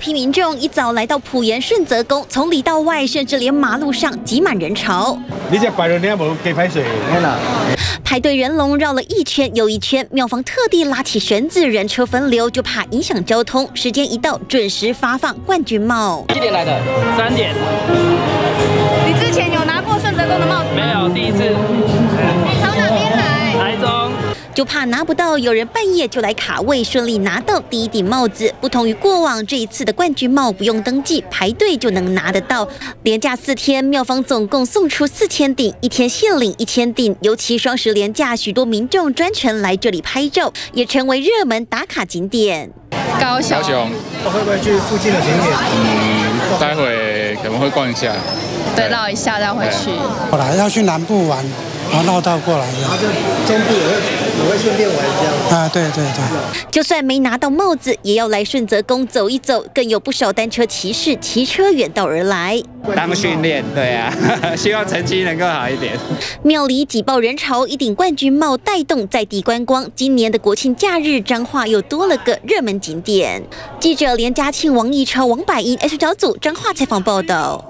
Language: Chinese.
批民众一早来到浦盐顺泽宫，从里到外，甚至连马路上挤满人潮。你这摆人你冇给排水，排队人龙绕了一圈又一圈，庙方特地拉起绳子，人车分流，就怕影响交通。时间一到，准时发放冠军帽。几点来的？三点。就怕拿不到，有人半夜就来卡位，顺利拿到第一顶帽子。不同于过往，这一次的冠军帽不用登记，排队就能拿得到。连假四天，妙方总共送出四千顶，一天限领一千顶。尤其双十连假，许多民众专程来这里拍照，也成为热门打卡景点。高雄，我会不会去附近的景点？嗯，待会可能会逛一下，对，绕一下再回去。我来要去南部玩。然后绕道过来，然后就中部也会也会顺便玩这样。啊，对对对。就算没拿到帽子，也要来顺泽宫走一走。更有不少单车骑士骑车远道而来，当训练。对啊，希望成绩能够好一点。庙里挤爆人潮，一顶冠军帽带动在地观光。今年的国庆假日，彰化又多了个热门景点。记者连嘉庆、王义超、王百英 S 小组彰化采访报道。